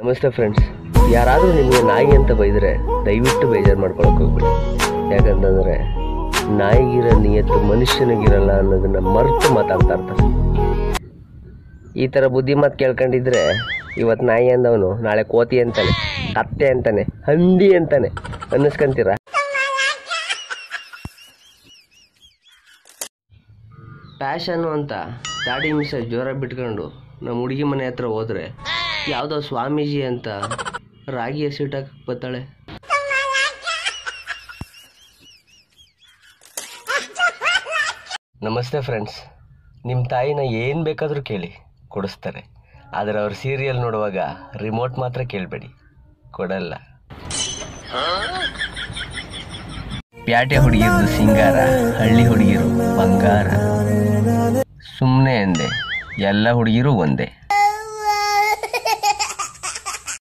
ನಮಸ್ತೆ ಫ್ರೆಂಡ್ಸ್ ಯಾರಾದರೂ ನಿಮಗೆ ನಾಯಿ ಅಂತ ಬೈದರೆ ದಯವಿಟ್ಟು ಬೇಜಾರು ಮಾಡ್ಕೊಳಕ್ಕೆ ಹೋಗ್ಬೇಡಿ. ಯಾಕಂತಂದರೆ ನಾಯಿಗಿರೋ ನಿಯತ್ತು ಮನುಷ್ಯನಿಗಿರಲ್ಲ ಅನ್ನೋದನ್ನ ಮರೆತು ಮಾತಾಡ್ತಾ ಇರ್ತಾರೆ. ಈ ಥರ ಬುದ್ಧಿ ಮಾತು ಕೇಳ್ಕೊಂಡಿದ್ರೆ ಇವತ್ತು ನಾಯಿ ಅಂದವನು ನಾಳೆ ಕೋತಿ ಅಂತಾನೆ, ಕತ್ತೆ ಅಂತಾನೆ, ಹಂದಿ ಅಂತಾನೆ. ಅನ್ನಿಸ್ಕೊಂತೀರ? ಪ್ಯಾಷನ್ನು ಅಂತ ದಾಡಿ ಮಿಸ ಜೋರಾಗಿ ಬಿಟ್ಕೊಂಡು ನಮ್ಮ ಹುಡುಗಿ ಮನೆ ಹತ್ರ ಹೋದ್ರೆ ಯಾವುದೋ ಸ್ವಾಮೀಜಿ ಅಂತ ರಾಗಿ ಹಸಿಟ್ಟಾಕ ಬರ್ತಾಳೆ. ನಮಸ್ತೆ ಫ್ರೆಂಡ್ಸ್. ನಿಮ್ಮ ತಾಯಿನ ಏನು ಬೇಕಾದರೂ ಕೇಳಿ, ಕೊಡಿಸ್ತಾರೆ. ಆದರೆ ಅವ್ರ ಸೀರಿಯಲ್ ನೋಡುವಾಗ ರಿಮೋಟ್ ಮಾತ್ರ ಕೇಳಬೇಡಿ. ಕೊಡಲ್ಲ. ಪ್ಯಾಟೆ ಹುಡುಗಿರದು ಸಿಂಗಾರ, ಹಳ್ಳಿ ಹುಡುಗಿಯರು ಬಂಗಾರ. ಸುಮ್ಮನೆ ಅಂದೆ. ಎಲ್ಲ ಹುಡುಗಿರು ಒಂದೇ.